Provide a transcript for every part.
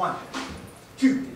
One, two.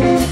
you.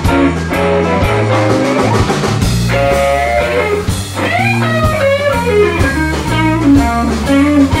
and